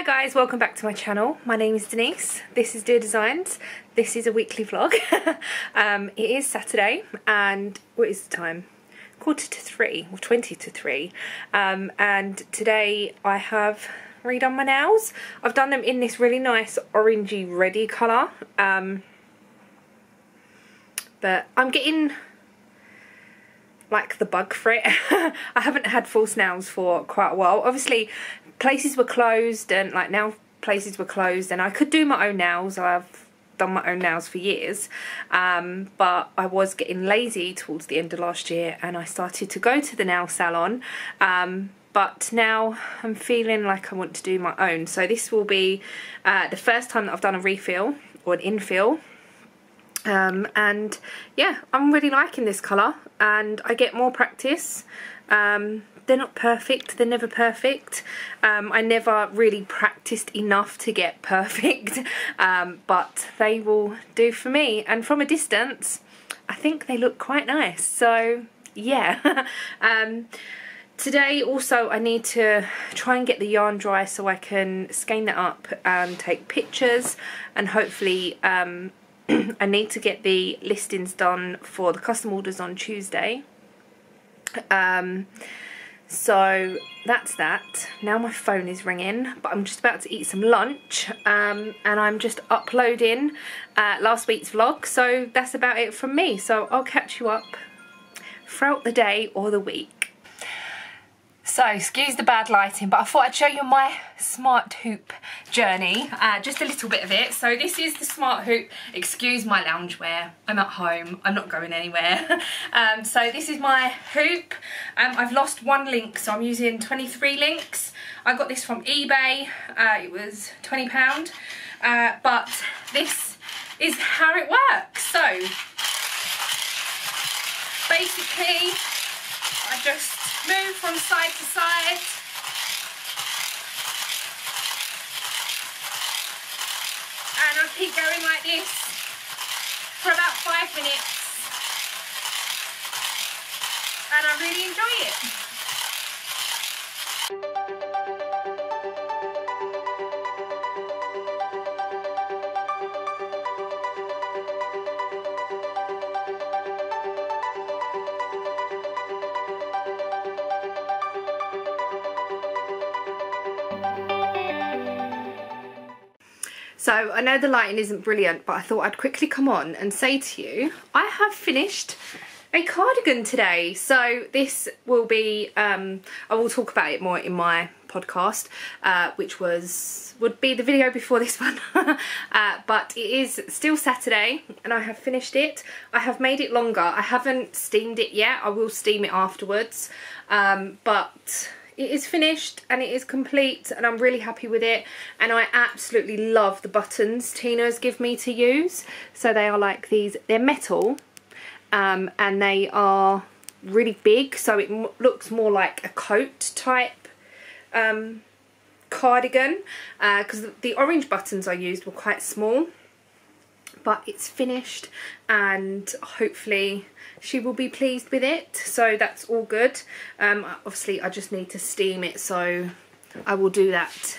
Hi guys, welcome back to my channel. My name is Denise. This is Deer Designs. This is a weekly vlog. um, it is Saturday and what is the time? Quarter to three or 20 to three. Um, and today I have redone my nails. I've done them in this really nice orangey ready colour. Um, but I'm getting like the bug for it. I haven't had false nails for quite a while. Obviously places were closed and like now places were closed and I could do my own nails. I've done my own nails for years. Um, but I was getting lazy towards the end of last year and I started to go to the nail salon. Um, but now I'm feeling like I want to do my own. So this will be uh, the first time that I've done a refill or an infill. Um, and yeah I'm really liking this colour and I get more practice. Um, they're not perfect they're never perfect. Um, I never really practiced enough to get perfect um, but they will do for me. And from a distance I think they look quite nice. So yeah. Um, Today also I need to try and get the yarn dry so I can skein that up and take pictures. And hopefully um, I need to get the listings done for the custom orders on Tuesday. Um, so that's that. Now my phone is ringing, but I'm just about to eat some lunch um, and I'm just uploading uh, last week's vlog. So that's about it from me. So I'll catch you up throughout the day or the week. So, excuse the bad lighting, but I thought I'd show you my smart hoop journey, uh, just a little bit of it. So this is the smart hoop, excuse my loungewear, I'm at home, I'm not going anywhere. um, so this is my hoop, um, I've lost one link, so I'm using 23 links. I got this from eBay, uh, it was £20, uh, but this is how it works. So, basically, I just move from side to side. And I'll keep going like this for about five minutes. And I really enjoy it. So I know the lighting isn't brilliant, but I thought I'd quickly come on and say to you, I have finished a cardigan today. So this will be, um, I will talk about it more in my podcast, uh, which was, would be the video before this one. uh, but it is still Saturday and I have finished it. I have made it longer. I haven't steamed it yet. I will steam it afterwards. Um, but it is finished and it is complete and I'm really happy with it. And I absolutely love the buttons Tina's give me to use. So they are like these they're metal um, and they are really big. So it looks more like a coat type um, cardigan because uh, the orange buttons I used were quite small but it's finished and hopefully she will be pleased with it. So that's all good. Um, obviously I just need to steam it so I will do that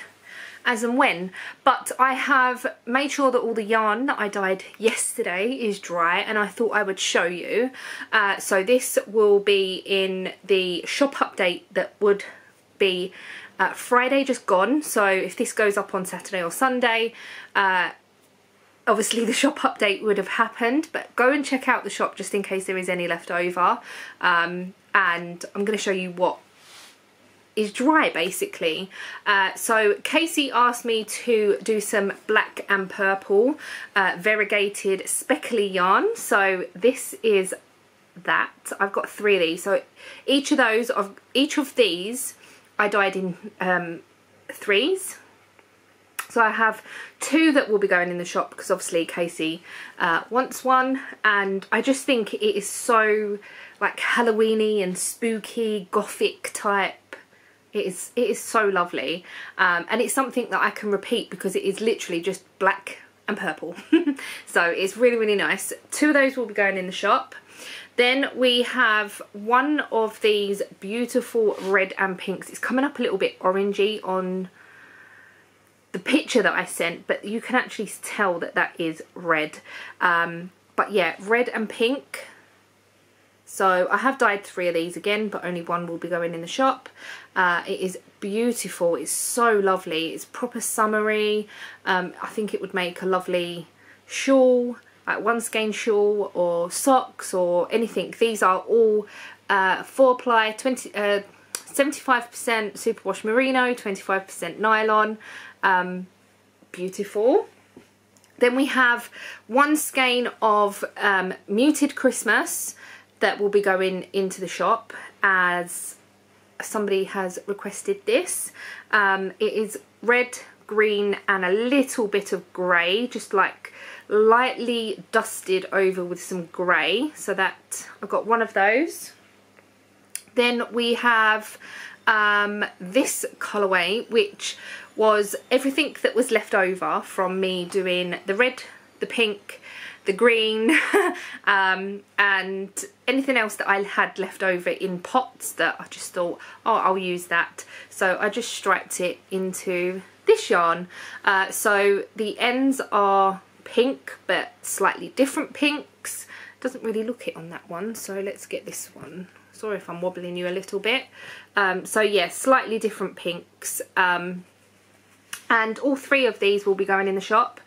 as and when. But I have made sure that all the yarn that I dyed yesterday is dry and I thought I would show you. Uh, so this will be in the shop update that would be uh, Friday just gone. So if this goes up on Saturday or Sunday uh, obviously the shop update would have happened but go and check out the shop just in case there is any left over. Um, and I'm going to show you what is dry basically. Uh, so Casey asked me to do some black and purple uh, variegated speckly yarn. So this is that. I've got three of these. So each of those of each of these I dyed in um, threes so I have two that will be going in the shop because obviously Casey uh, wants one. And I just think it is so like Halloweeny and spooky gothic type. It is it is so lovely. Um, and it's something that I can repeat because it is literally just black and purple. So it's really really nice. Two of those will be going in the shop. Then we have one of these beautiful red and pinks. It's coming up a little bit orangey on the picture that I sent, but you can actually tell that that is red. Um, but yeah, red and pink. So I have dyed three of these again, but only one will be going in the shop. Uh, it is beautiful. It's so lovely. It's proper summery. Um, I think it would make a lovely shawl, like one skein shawl or socks or anything. These are all uh, four ply, 20, uh, 75% superwash merino, 25% nylon. Um, beautiful. Then we have one skein of um, Muted Christmas that will be going into the shop as somebody has requested this. Um, it is red, green and a little bit of grey, just like lightly dusted over with some grey. So that I've got one of those. Then we have um, this colourway, which was everything that was left over from me doing the red, the pink, the green um, and anything else that I had left over in pots that I just thought oh I'll use that. So I just striped it into this yarn. Uh, so the ends are pink but slightly different pinks. Doesn't really look it on that one so let's get this one. Sorry if I'm wobbling you a little bit. Um, so yeah slightly different pinks. Um, and all three of these will be going in the shop.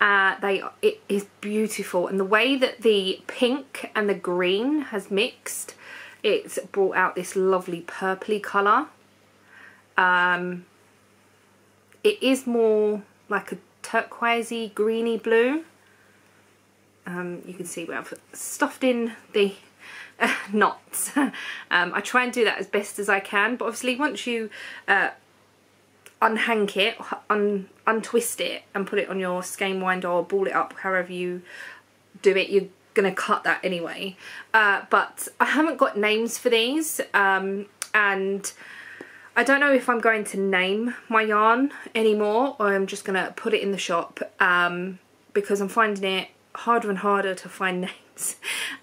Uh, they it is beautiful. And the way that the pink and the green has mixed it's brought out this lovely purpley colour. Um, it is more like a turquoisey greeny blue. Um, you can see where I've stuffed in the uh, knots. Um, I try and do that as best as I can but obviously once you uh, unhank it, un untwist it and put it on your skein winder or ball it up however you do it. You're going to cut that anyway. Uh, but I haven't got names for these um, and I don't know if I'm going to name my yarn anymore or I'm just going to put it in the shop um, because I'm finding it harder and harder to find names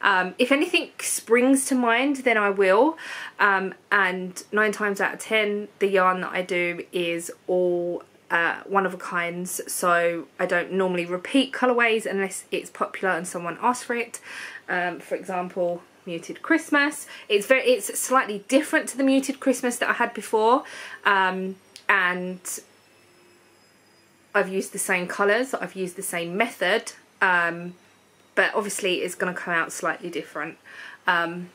um, if anything springs to mind then I will. Um, and nine times out of ten the yarn that I do is all uh, one of a kinds so I don't normally repeat colorways unless it's popular and someone asks for it. Um, for example muted Christmas. It's very it's slightly different to the muted Christmas that I had before. Um, and I've used the same colours I've used the same method. Um, but obviously it's going to come out slightly different. Um,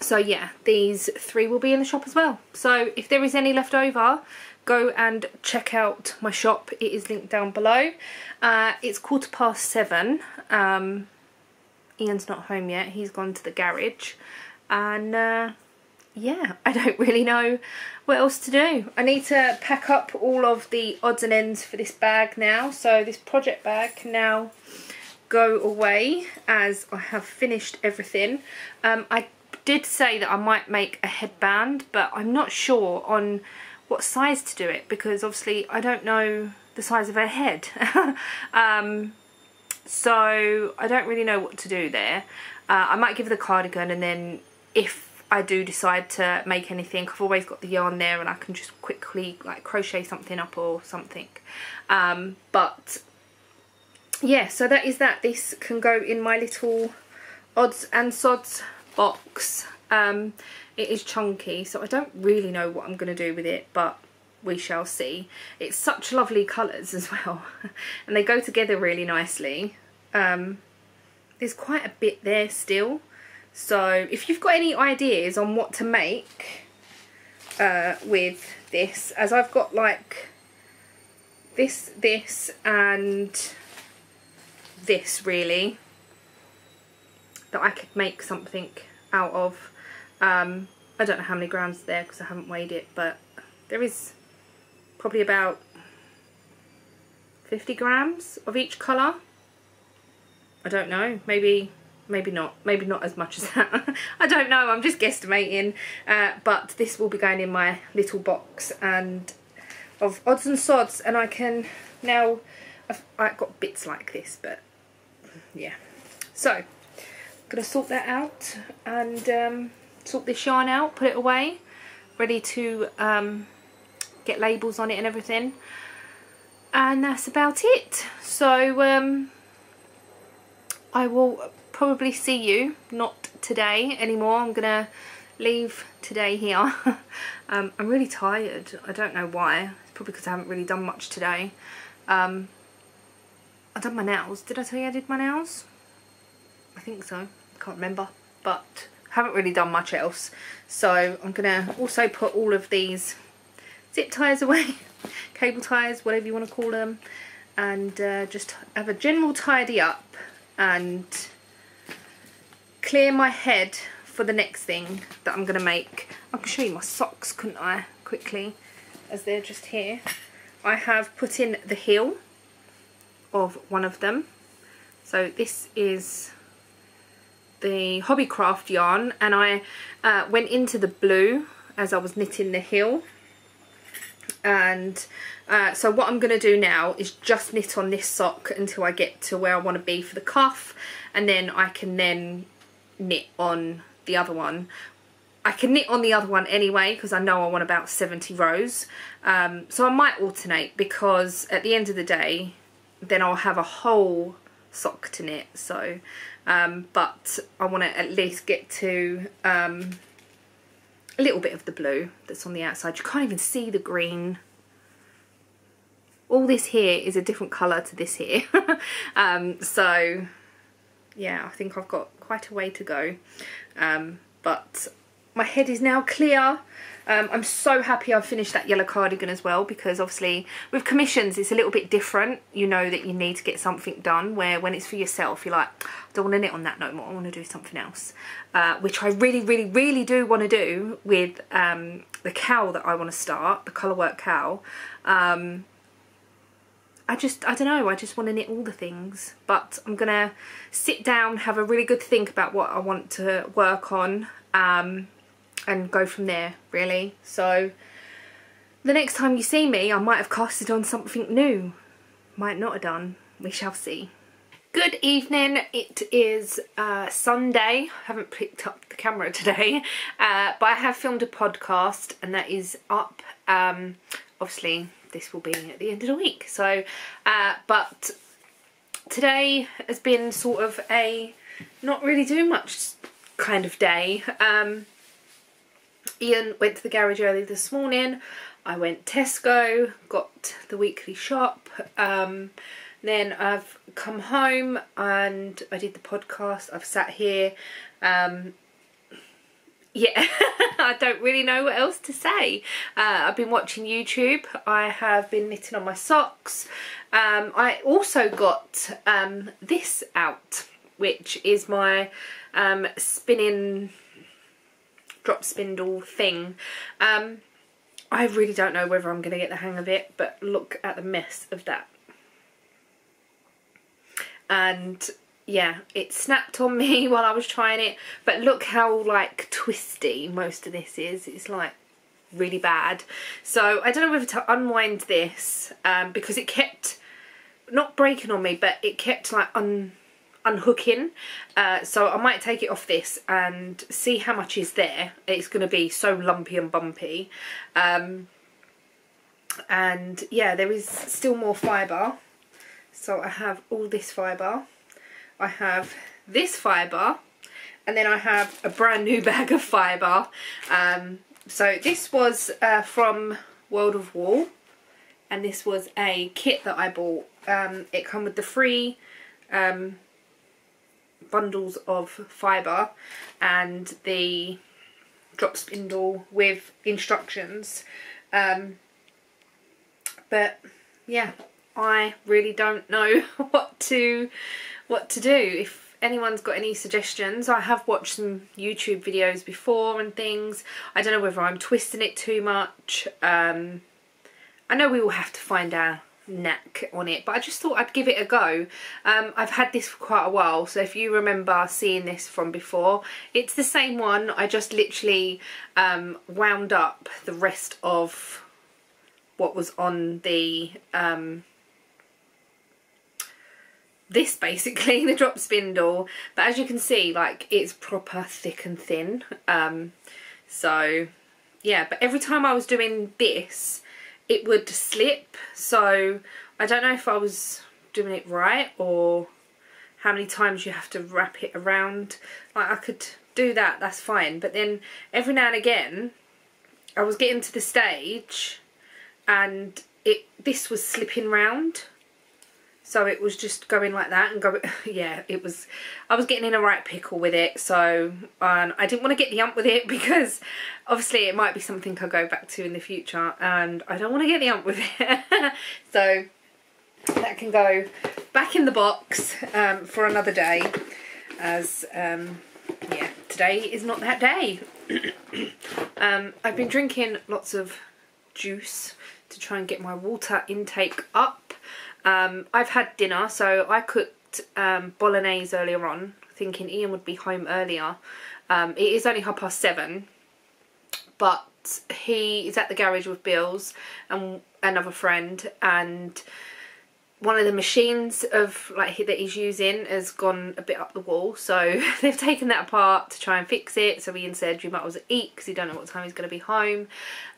so yeah, these three will be in the shop as well. So if there is any left over, go and check out my shop. It is linked down below. Uh, it's quarter past seven. Um, Ian's not home yet. He's gone to the garage. And uh, yeah, I don't really know what else to do. I need to pack up all of the odds and ends for this bag now. So this project bag can now go away as I have finished everything. Um, I did say that I might make a headband but I'm not sure on what size to do it because obviously I don't know the size of her head. um, so I don't really know what to do there. Uh, I might give the cardigan and then if I do decide to make anything I've always got the yarn there and I can just quickly like crochet something up or something. Um, but yeah, so that is that. This can go in my little odds and sods box. Um, it is chunky, so I don't really know what I'm going to do with it, but we shall see. It's such lovely colours as well, and they go together really nicely. Um, there's quite a bit there still, so if you've got any ideas on what to make uh, with this, as I've got like this, this, and this really that I could make something out of. Um, I don't know how many grams there because I haven't weighed it, but there is probably about 50 grams of each colour. I don't know, maybe maybe not, maybe not as much as that. I don't know, I'm just guesstimating. Uh, but this will be going in my little box and of odds and sods and I can now, I've, I've got bits like this, but yeah. So, I'm going to sort that out and um, sort this yarn out, put it away, ready to um, get labels on it and everything. and that's about it. So um, I will probably see you not today anymore. I'm gonna leave today here. Um, I'm really tired. I don't know why. It's probably because I haven't really done much today. Um, I done my nails. Did I tell you I did my nails? I think so. I can't remember. But haven't really done much else. So I'm gonna also put all of these zip ties away cable ties whatever you want to call them and uh, just have a general tidy up and clear my head for the next thing that I'm going to make. I can show you my socks, couldn't I, quickly, as they're just here. I have put in the heel of one of them. So this is the Hobbycraft yarn and I uh, went into the blue as I was knitting the heel and uh, so what I'm going to do now is just knit on this sock until I get to where I want to be for the cuff and then I can then knit on the other one. I can knit on the other one anyway because I know I want about 70 rows um, so I might alternate because at the end of the day then I'll have a whole sock to knit so um, but I want to at least get to um, a little bit of the blue that's on the outside. You can't even see the green. All this here is a different colour to this here. um, so, yeah, I think I've got quite a way to go. Um, but my head is now clear. Um, I'm so happy I've finished that yellow cardigan as well because obviously with commissions it's a little bit different. You know that you need to get something done where when it's for yourself you're like, I don't want to knit on that no more, I want to do something else. Uh, which I really, really, really do want to do with um, the cowl that I want to start, the colourwork cowl. Um, I just, I don't know, I just want to knit all the things. But I'm going to sit down, have a really good think about what I want to work on. Um, and go from there really. So the next time you see me I might have casted on something new. Might not have done. We shall see. Good evening. It is uh, Sunday. I haven't picked up the camera today uh, but I have filmed a podcast and that is up um, obviously this will be at the end of the week. So uh, but today has been sort of a not really doing much kind of day. Um, Ian went to the garage early this morning. I went Tesco, got the weekly shop. Um, then I've come home and I did the podcast. I've sat here. Um, yeah, I don't really know what else to say. Uh, I've been watching YouTube. I have been knitting on my socks. Um, I also got um, this out, which is my um, spinning drop spindle thing. Um, I really don't know whether I'm going to get the hang of it, but look at the mess of that. And yeah, it snapped on me while I was trying it, but look how like twisty most of this is. It's like really bad. So I don't know whether to unwind this um, because it kept not breaking on me, but it kept like un unhooking uh, so I might take it off this and see how much is there. It's going to be so lumpy and bumpy. Um, and yeah there is still more fibre. So I have all this fibre. I have this fibre. And then I have a brand new bag of fibre. Um, so this was uh, from World of Wool and this was a kit that I bought. Um, it come with the free um, bundles of fibre and the drop spindle with instructions. Um, but yeah, I really don't know what to what to do. If anyone's got any suggestions, I have watched some YouTube videos before and things. I don't know whether I'm twisting it too much. Um, I know we will have to find out neck on it but I just thought I'd give it a go. Um, I've had this for quite a while so if you remember seeing this from before it's the same one. I just literally um, wound up the rest of what was on the um, this basically the drop spindle. But as you can see like it's proper thick and thin. Um, so yeah but every time I was doing this it would slip so I don't know if I was doing it right or how many times you have to wrap it around. Like I could do that, that's fine. But then every now and again, I was getting to the stage and it this was slipping round so it was just going like that and going yeah it was I was getting in a right pickle with it. So um, I didn't want to get the ump with it because obviously it might be something I'll go back to in the future and I don't want to get the ump with it. So that can go back in the box um, for another day as um, yeah today is not that day. Um, I've been drinking lots of juice to try and get my water intake up um, I've had dinner, so I cooked um, bolognese earlier on, thinking Ian would be home earlier. Um, it is only half past seven, but he is at the garage with Bills and another friend, and one of the machines of like that he's using has gone a bit up the wall so they've taken that apart to try and fix it so Ian said you might as well eat because you don't know what time he's going to be home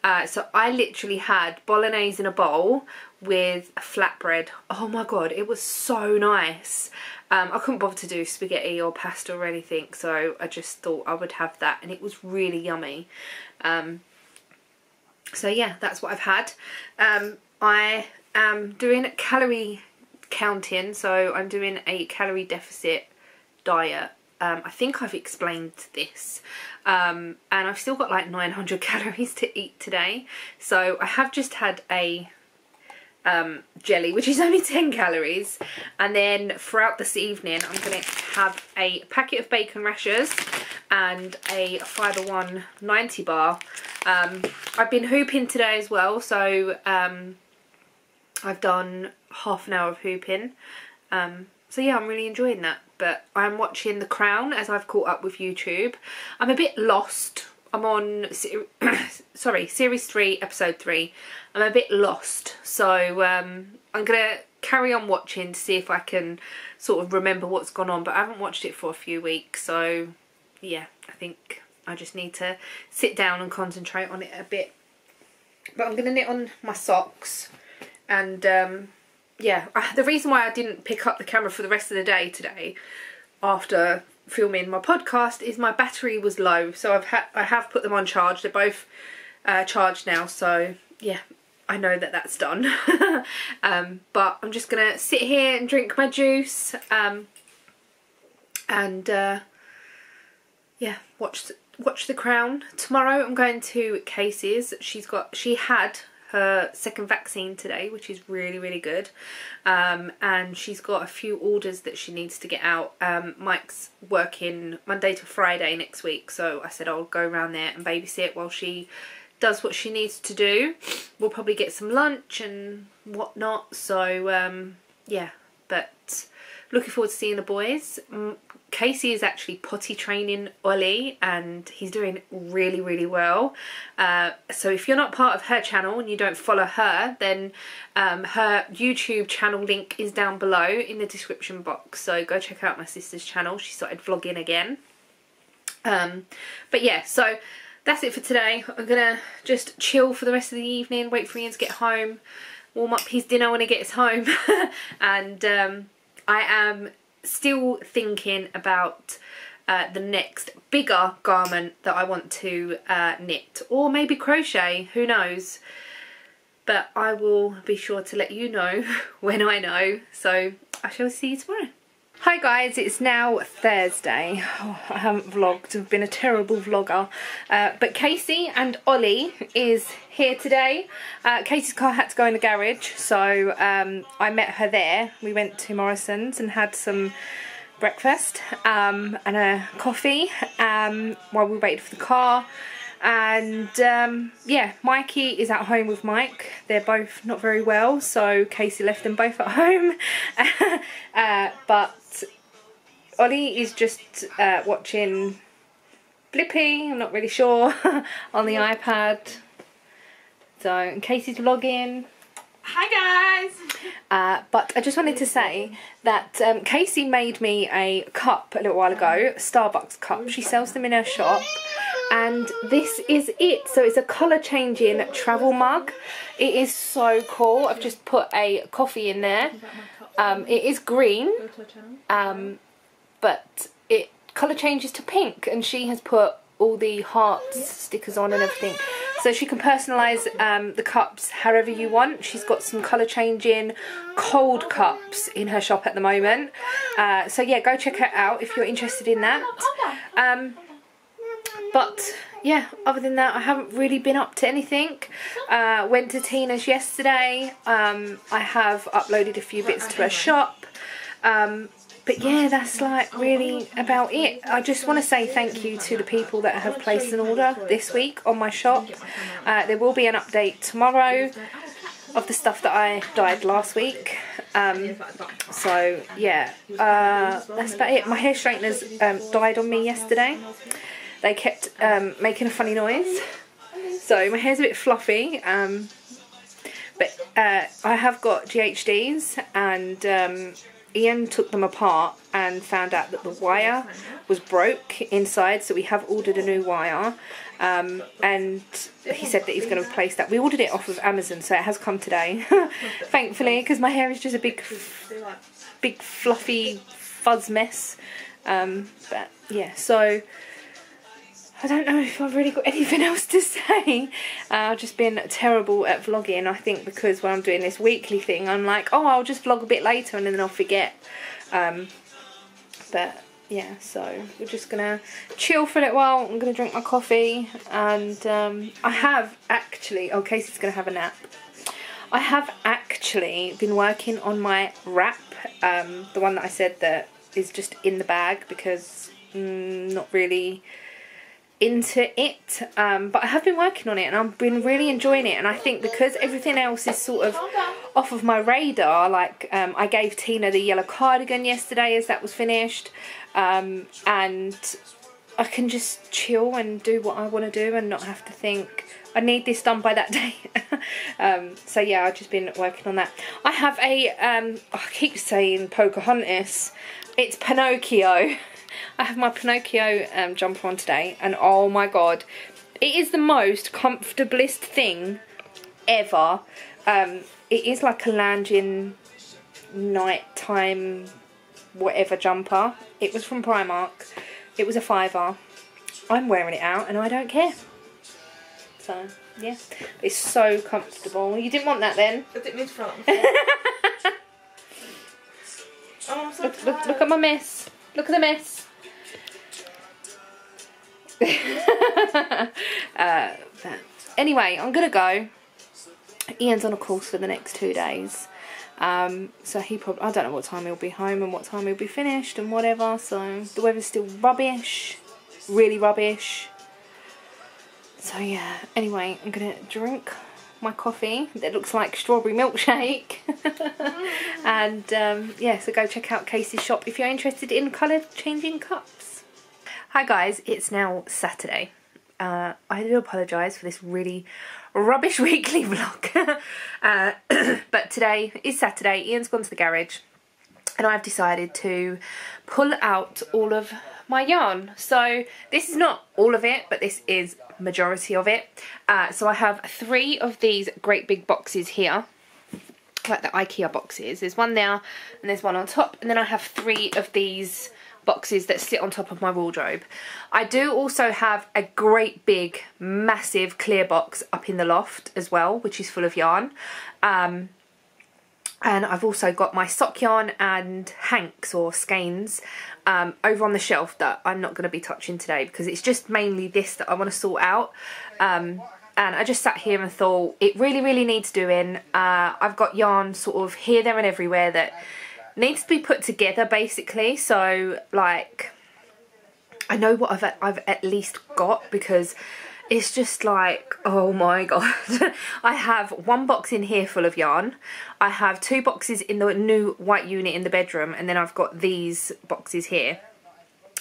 uh, so I literally had bolognese in a bowl with a flatbread oh my god it was so nice um, I couldn't bother to do spaghetti or pasta or anything so I just thought I would have that and it was really yummy um, so yeah that's what I've had um, I am doing a calorie counting, so I'm doing a calorie deficit diet. Um, I think I've explained this. Um, and I've still got like 900 calories to eat today. So I have just had a um, jelly, which is only 10 calories. And then throughout this evening, I'm going to have a packet of bacon rashers and a Fibre One 90 bar. Um, I've been hooping today as well, so um, I've done half an hour of hooping. Um, so yeah, I'm really enjoying that. But I'm watching The Crown as I've caught up with YouTube. I'm a bit lost. I'm on, sorry, Series 3, Episode 3. I'm a bit lost. So um, I'm to carry on watching to see if I can sort of remember what's gone on. But I haven't watched it for a few weeks. So yeah, I think I just need to sit down and concentrate on it a bit. But I'm to knit on my socks and um, yeah the reason why I didn't pick up the camera for the rest of the day today after filming my podcast is my battery was low so I've had I have put them on charge. They're both uh, charged now so yeah I know that that's done. Um, but I'm just gonna sit here and drink my juice um, and uh, yeah watch watch The Crown. Tomorrow I'm going to Casey's. She's got she had her second vaccine today, which is really, really good. Um, and she's got a few orders that she needs to get out. Um, Mike's working Monday to Friday next week, so I said I'll go around there and babysit while she does what she needs to do. We'll probably get some lunch and whatnot, so um, yeah, but looking forward to seeing the boys. Casey is actually potty training Ollie and he's doing really, really well. Uh, so if you're not part of her channel and you don't follow her, then um, her YouTube channel link is down below in the description box. So go check out my sister's channel. She started vlogging again. Um, but yeah, so that's it for today. I'm going to just chill for the rest of the evening, wait for Ian to get home, warm up his dinner when he gets home. and um, I am still thinking about uh, the next bigger garment that I want to uh, knit or maybe crochet, who knows. But I will be sure to let you know when I know. So I shall see you tomorrow. Hi guys, it's now Thursday. Oh, I haven't vlogged, I've been a terrible vlogger. Uh, but Casey and Ollie is here today. Uh, Casey's car had to go in the garage, so um, I met her there. We went to Morrison's and had some breakfast um, and a coffee um, while we waited for the car. And um, yeah, Mikey is at home with Mike. They're both not very well, so Casey left them both at home. uh, but Ollie is just uh, watching Blippi, I'm not really sure, on the iPad. So, in case he's vlogging. Hi guys! Uh, but I just wanted to say that um, Casey made me a cup a little while ago, Starbucks cup. She sells them in her shop. and this is it so it's a color changing travel mug it is so cool I've just put a coffee in there um, it is green um, but it color changes to pink and she has put all the hearts stickers on and everything. So she can personalize um, the cups however you want. She's got some color changing cold cups in her shop at the moment. Uh, so yeah go check her out if you're interested in that. Um, but yeah other than that I haven't really been up to anything. Uh, went to Tina's yesterday. Um, I have uploaded a few bits to her shop. Um, but yeah that's like really about it. I just want to say thank you to the people that have placed an order this week on my shop. Uh, there will be an update tomorrow of the stuff that I dyed last week. Um, so yeah uh, that's about it. My hair straighteners um, died on me yesterday. They kept um, making a funny noise. So my hair's a bit fluffy um, but uh, I have got GHDs and um, Ian took them apart and found out that the wire was broke inside, so we have ordered a new wire. Um, and he said that he's going to replace that. We ordered it off of Amazon, so it has come today, thankfully, because my hair is just a big, big fluffy fuzz mess. Um, but yeah, so I don't know if I've really got anything else to say. Uh, I've just been terrible at vlogging, I think, because when I'm doing this weekly thing, I'm like, oh, I'll just vlog a bit later and then I'll forget. Um, but yeah, so we're just gonna chill for a little while. I'm gonna drink my coffee, and um, I have actually. Oh, Casey's gonna have a nap. I have actually been working on my wrap, um, the one that I said that is just in the bag because mm, not really into it um, but I have been working on it and I've been really enjoying it. And I think because everything else is sort of off of my radar like um, I gave Tina the yellow cardigan yesterday as that was finished um, and I can just chill and do what I want to do and not have to think I need this done by that day. Um, so yeah I've just been working on that. I have a um, I keep saying Pocahontas. It's Pinocchio I have my Pinocchio um, jumper on today and oh my god, it is the most comfortablest thing ever. Um, it is like a lounging nighttime whatever jumper. It was from Primark. It was a fiver. I'm wearing it out and I don't care. So, yeah. It's so comfortable. You didn't want that then? I didn't mean to front. oh, I'm so look, look, look at my mess. Look at the mess. uh, anyway, I'm gonna go. Ian's on a course for the next two days. Um, so he probably, I don't know what time he'll be home and what time he'll be finished and whatever. So the weather's still rubbish, really rubbish. So yeah, anyway, I'm gonna drink my coffee that looks like strawberry milkshake. and um, yeah, so go check out Casey's shop if you're interested in colour changing cups. Hi guys, it's now Saturday. Uh, I do apologise for this really rubbish weekly vlog. uh, but today is Saturday, Ian's gone to the garage and I've decided to pull out all of my yarn. So this is not all of it, but this is majority of it. Uh, so I have three of these great big boxes here like the Ikea boxes. There's one there and there's one on top and then I have three of these boxes that sit on top of my wardrobe. I do also have a great big massive clear box up in the loft as well which is full of yarn. Um, and I've also got my sock yarn and hanks or skeins um, over on the shelf that I'm not going to be touching today because it's just mainly this that I want to sort out. Um, and I just sat here and thought it really really needs doing. Uh, I've got yarn sort of here, there and everywhere that needs to be put together basically. So like I know what I've, I've at least got because it's just like oh my god. I have one box in here full of yarn. I have two boxes in the new white unit in the bedroom and then I've got these boxes here.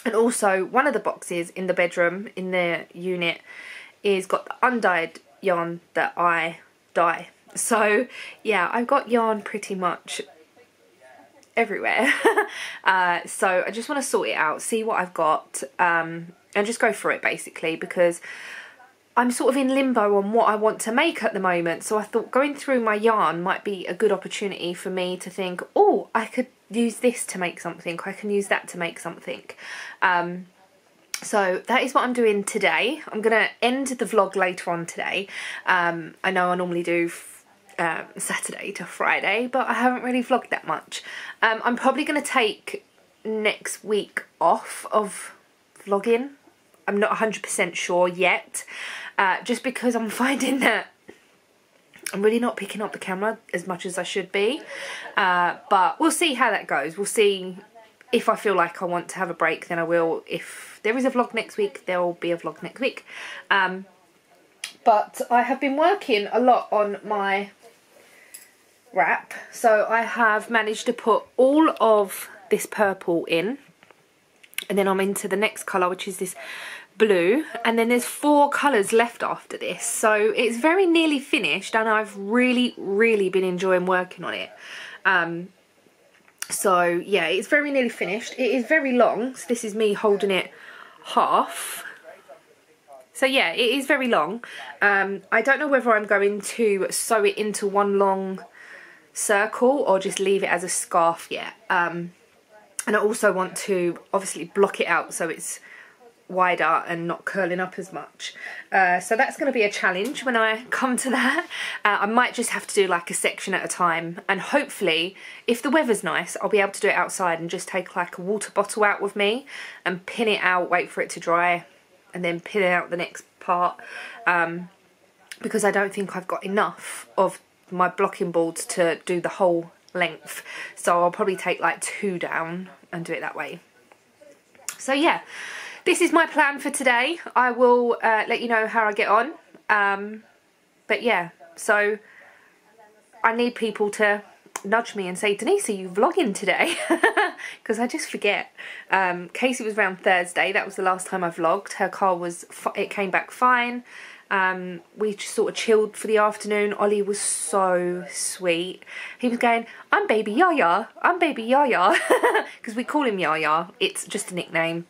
And also one of the boxes in the bedroom in the unit is got the undyed yarn that I dye. So yeah I've got yarn pretty much everywhere. uh, so I just want to sort it out, see what I've got, um, and just go for it basically because I'm sort of in limbo on what I want to make at the moment. So I thought going through my yarn might be a good opportunity for me to think, oh, I could use this to make something. I can use that to make something. Um, so that is what I'm doing today. I'm going to end the vlog later on today. Um, I know I normally do um, Saturday to Friday, but I haven't really vlogged that much. Um, I'm probably going to take next week off of vlogging. I'm not 100% sure yet, uh, just because I'm finding that I'm really not picking up the camera as much as I should be. Uh, but we'll see how that goes. We'll see if I feel like I want to have a break, then I will. If there is a vlog next week, there will be a vlog next week. Um, but I have been working a lot on my wrap. So I have managed to put all of this purple in. And then I'm into the next colour, which is this blue and then there's four colours left after this so it's very nearly finished and I've really really been enjoying working on it um, so yeah it's very nearly finished it is very long so this is me holding it half so yeah it is very long um, I don't know whether I'm going to sew it into one long circle or just leave it as a scarf yet um, and I also want to obviously block it out so it's wider and not curling up as much. Uh, so that's going to be a challenge when I come to that. Uh, I might just have to do like a section at a time and hopefully if the weather's nice I'll be able to do it outside and just take like a water bottle out with me and pin it out, wait for it to dry and then pin out the next part um, because I don't think I've got enough of my blocking boards to do the whole length so I'll probably take like two down and do it that way. So yeah, this is my plan for today. I will uh, let you know how I get on. Um, but yeah, so I need people to nudge me and say, Denise, are you vlogging today? Because I just forget. Um, Casey was around Thursday. That was the last time I vlogged. Her car was, it came back fine. Um, we just sort of chilled for the afternoon. Ollie was so sweet. He was going, I'm baby Yaya. I'm baby Yaya. Because we call him Yaya. It's just a nickname.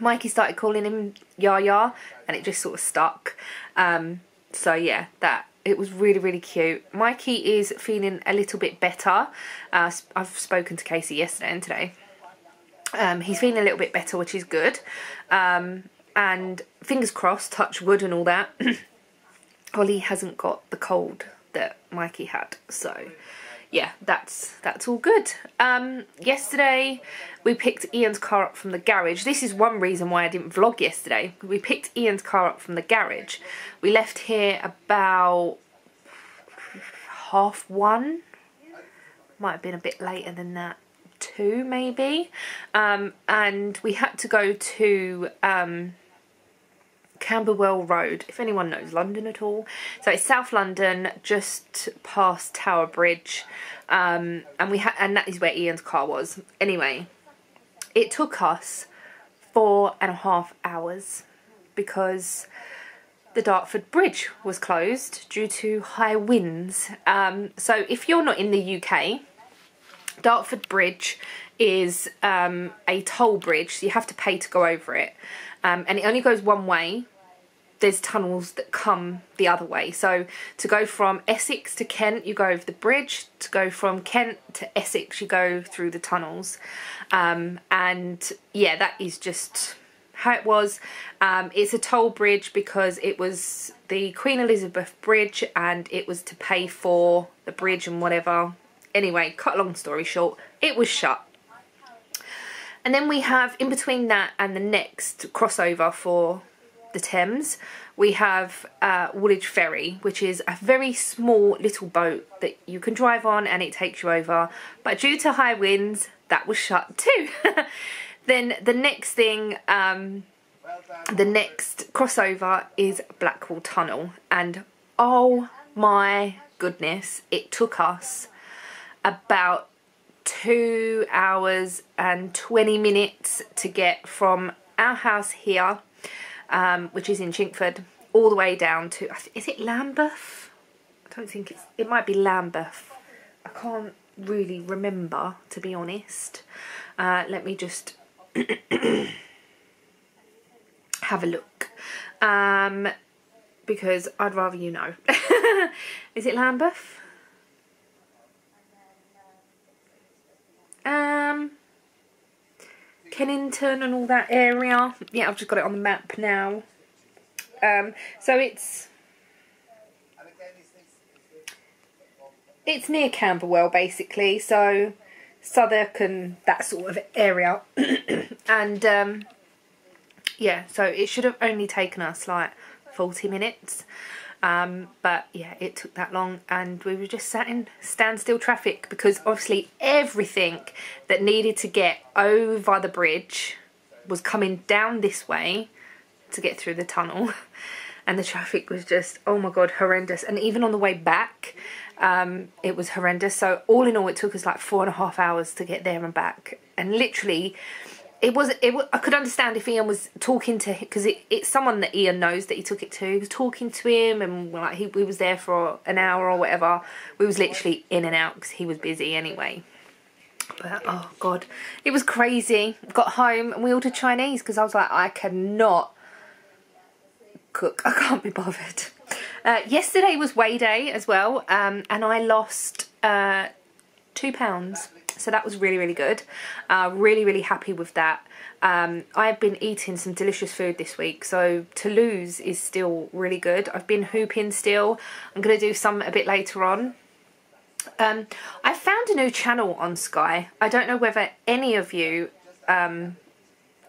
Mikey started calling him Yaya and it just sort of stuck. Um, so yeah, that it was really, really cute. Mikey is feeling a little bit better. Uh, I've spoken to Casey yesterday and today. Um, he's feeling a little bit better, which is good. Um, and fingers crossed, touch wood and all that. Ollie hasn't got the cold that Mikey had. So yeah, that's that's all good. Um, yesterday we picked Ian's car up from the garage. This is one reason why I didn't vlog yesterday. We picked Ian's car up from the garage. We left here about half one. Might have been a bit later than that. Two maybe. Um, and we had to go to um, Camberwell Road, if anyone knows London at all. So it's South London, just past Tower Bridge, um, and we and that is where Ian's car was. Anyway, it took us four and a half hours because the Dartford Bridge was closed due to high winds. Um, so if you're not in the UK, Dartford Bridge is um, a toll bridge, so you have to pay to go over it. Um, and it only goes one way, there's tunnels that come the other way. So to go from Essex to Kent, you go over the bridge. To go from Kent to Essex, you go through the tunnels. Um, and yeah, that is just how it was. Um, it's a toll bridge because it was the Queen Elizabeth Bridge and it was to pay for the bridge and whatever. Anyway, cut a long story short, it was shut. And then we have in between that and the next crossover for the Thames, we have uh, Woolwich Ferry, which is a very small little boat that you can drive on and it takes you over. But due to high winds, that was shut too. then the next thing, um, the next crossover is Blackwall Tunnel. And oh my goodness, it took us about two hours and 20 minutes to get from our house here um, which is in Chingford, all the way down to, is it Lambeth? I don't think it's, it might be Lambeth. I can't really remember, to be honest. Uh, let me just have a look. Um, because I'd rather you know. Is it Lambeth? Um, Kennington and all that area. Yeah, I've just got it on the map now. Um, so it's it's near Camberwell basically. So Southwark and that sort of area. and um, yeah, so it should have only taken us like 40 minutes. Um, but yeah, it took that long and we were just sat in standstill traffic because obviously everything that needed to get over the bridge was coming down this way to get through the tunnel and the traffic was just, oh my god, horrendous. And even on the way back, um, it was horrendous. So all in all, it took us like four and a half hours to get there and back. And literally, it was it. I could understand if Ian was talking to because it, it's someone that Ian knows that he took it to. He was talking to him, and like he we was there for an hour or whatever. We was literally in and out because he was busy anyway. But oh god, it was crazy. Got home and we ordered Chinese because I was like, I cannot cook. I can't be bothered. Uh, yesterday was weigh day as well, um, and I lost uh, two pounds so that was really really good. Uh, really really happy with that. Um, I've been eating some delicious food this week so to lose is still really good. I've been hooping still. I'm going to do some a bit later on. Um, I found a new channel on Sky. I don't know whether any of you um,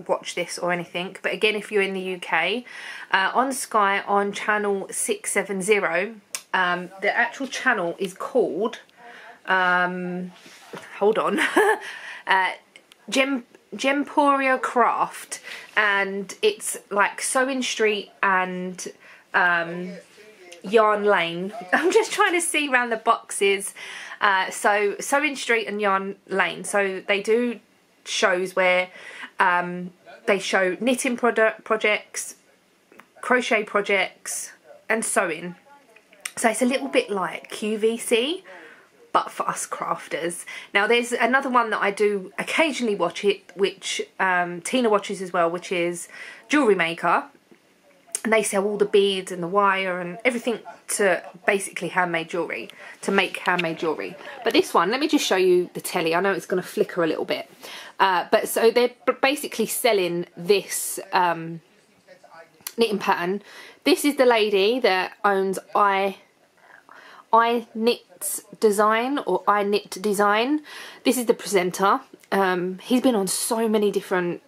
watch this or anything but again if you're in the UK uh, on Sky on channel 670 um, the actual channel is called um, hold on, uh, Gem Gemporia Craft, and it's like Sewing Street and um, Yarn Lane. I'm just trying to see around the boxes. Uh, so Sewing Street and Yarn Lane. So they do shows where um, they show knitting product projects, crochet projects, and sewing. So it's a little bit like QVC, but for us crafters. Now there's another one that I do occasionally watch it, which um, Tina watches as well, which is Jewellery Maker. And they sell all the beads and the wire and everything to basically handmade jewellery, to make handmade jewellery. But this one, let me just show you the telly. I know it's going to flicker a little bit. Uh, but so they're basically selling this um, knitting pattern. This is the lady that owns I, I Knit Design or I Knit Design. This is the presenter. Um, he's been on so many different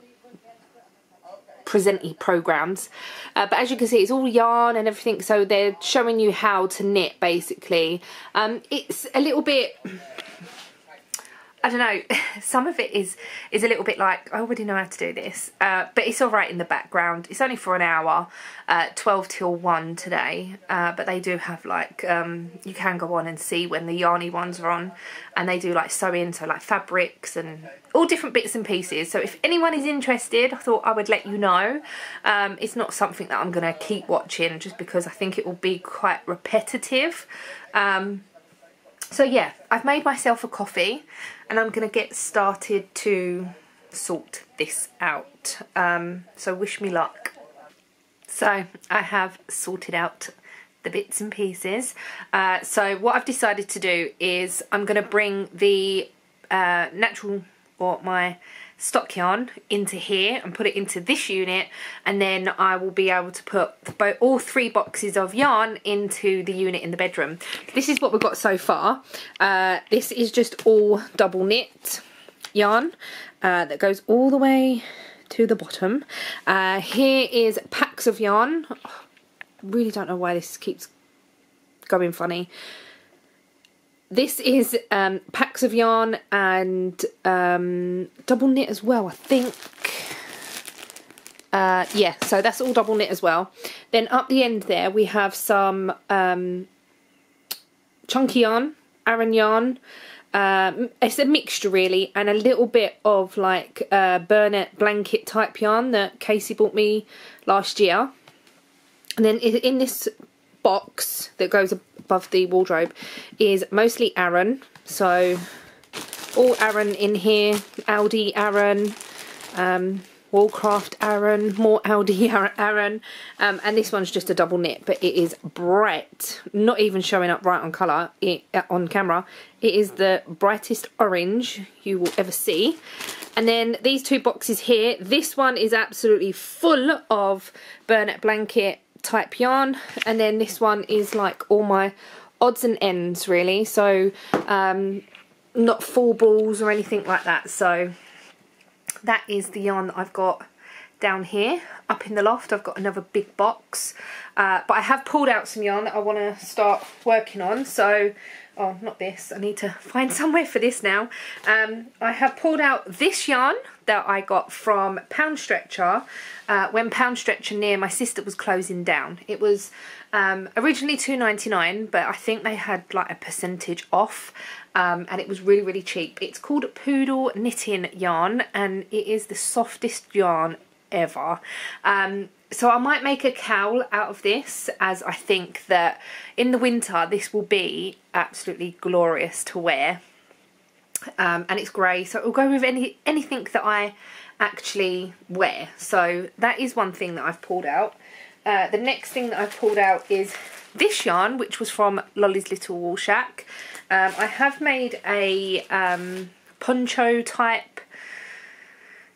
presenty programs uh, but as you can see it's all yarn and everything so they're showing you how to knit basically um, it's a little bit I don't know, some of it is is a little bit like, I already know how to do this. Uh, but it's all right in the background. It's only for an hour, uh, 12 till 1 today. Uh, but they do have like, um, you can go on and see when the yarny ones are on. And they do like sewing, so like fabrics and all different bits and pieces. So if anyone is interested, I thought I would let you know. Um, it's not something that I'm going to keep watching just because I think it will be quite repetitive. Um, so yeah, I've made myself a coffee and I'm going to get started to sort this out. Um, so wish me luck. So I have sorted out the bits and pieces. Uh, so what I've decided to do is I'm going to bring the uh, natural or my stock yarn into here and put it into this unit and then I will be able to put all three boxes of yarn into the unit in the bedroom. This is what we've got so far. Uh, this is just all double knit yarn uh, that goes all the way to the bottom. Uh, here is packs of yarn. Oh, really don't know why this keeps going funny. This is um, packs of yarn and um, double knit as well, I think. Uh, yeah, so that's all double knit as well. Then up the end there we have some um, chunky yarn, Aran yarn. Um, it's a mixture really, and a little bit of like uh, Bernat blanket type yarn that Casey bought me last year. And then in this box that goes above the wardrobe is mostly Aran. So all Aran in here, Aldi Aran, um, Woolcraft Aran, more Aldi Aran, um, and this one's just a double knit, but it is bright, not even showing up bright on colour it, uh, on camera. It is the brightest orange you will ever see. And then these two boxes here, this one is absolutely full of Bernat Blanket type yarn, and then this one is like all my odds and ends really, so um, not full balls or anything like that, so that is the yarn that I've got down here up in the loft. I've got another big box. Uh, but I have pulled out some yarn that I want to start working on. So oh not this. I need to find somewhere for this now. Um, I have pulled out this yarn that I got from Pound Stretcher uh, when Pound Stretcher near my sister was closing down. It was um, originally 2.99 but I think they had like a percentage off um, and it was really really cheap. It's called poodle knitting yarn and it is the softest yarn ever. Um, so I might make a cowl out of this as I think that in the winter this will be absolutely glorious to wear um, and it's grey so it will go with any anything that I actually wear. So that is one thing that I've pulled out. Uh, the next thing that I've pulled out is this yarn which was from Lolly's Little Wool Shack. Um, I have made a um, poncho type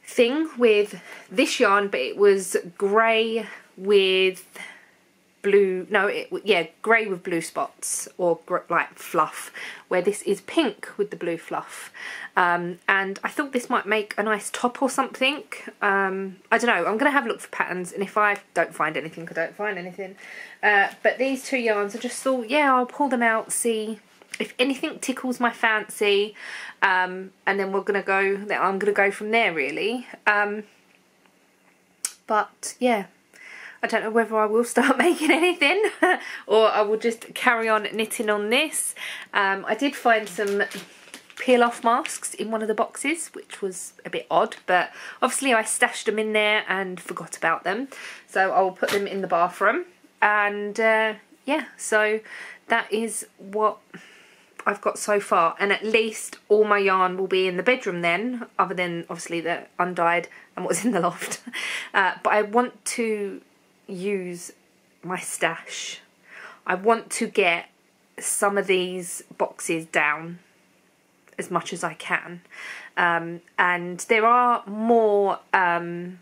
thing with this yarn, but it was grey with blue, no, it, yeah, grey with blue spots or like fluff, where this is pink with the blue fluff. Um, and I thought this might make a nice top or something. Um, I don't know, I'm going to have a look for patterns, and if I don't find anything, I don't find anything. Uh, but these two yarns, I just thought, yeah, I'll pull them out, see if anything tickles my fancy um, and then we're gonna go I'm gonna go from there really um, but yeah I don't know whether I will start making anything or I will just carry on knitting on this. Um, I did find some peel off masks in one of the boxes which was a bit odd but obviously I stashed them in there and forgot about them. So I will put them in the bathroom. And uh, yeah so that is what I've got so far. And at least all my yarn will be in the bedroom then other than obviously the undyed and what's in the loft. Uh, but I want to use my stash. I want to get some of these boxes down as much as I can. Um, and there are more um,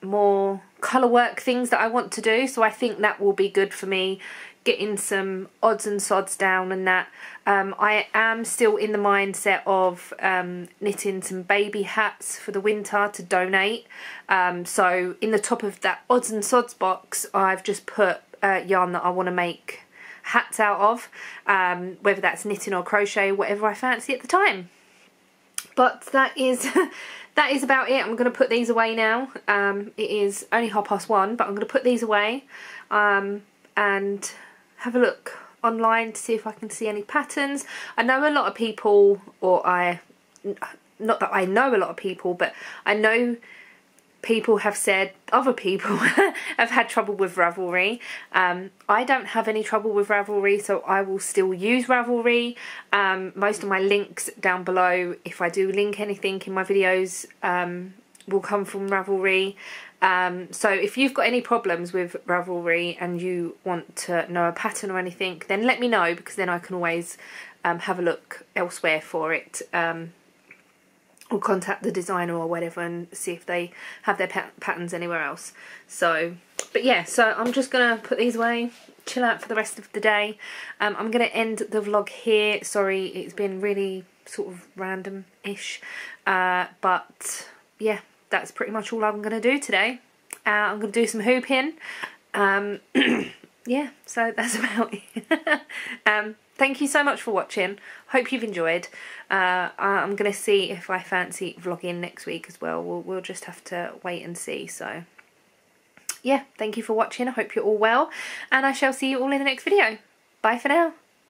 more colour work things that I want to do so I think that will be good for me getting some odds and sods down and that. Um, I am still in the mindset of um, knitting some baby hats for the winter to donate. Um, so in the top of that odds and sods box, I've just put uh, yarn that I want to make hats out of, um, whether that's knitting or crochet, whatever I fancy at the time. But that is that is about it. I'm going to put these away now. Um, it is only half past one, but I'm going to put these away um, and have a look online to see if I can see any patterns. I know a lot of people, or I, not that I know a lot of people, but I know people have said, other people have had trouble with Ravelry. Um, I don't have any trouble with Ravelry, so I will still use Ravelry. Um, most of my links down below, if I do link anything in my videos, um, will come from Ravelry. Um, so if you've got any problems with Ravelry and you want to know a pattern or anything, then let me know because then I can always um, have a look elsewhere for it. Um, or contact the designer or whatever and see if they have their pat patterns anywhere else. So, but yeah, so I'm just going to put these away, chill out for the rest of the day. Um, I'm going to end the vlog here. Sorry, it's been really sort of random-ish. Uh, but yeah, that's pretty much all I'm going to do today. Uh, I'm going to do some hooping. Um, yeah, so that's about it. um, thank you so much for watching. Hope you've enjoyed. Uh, I'm going to see if I fancy vlogging next week as well. We'll, we'll just have to wait and see. So, yeah, thank you for watching. I hope you're all well. And I shall see you all in the next video. Bye for now.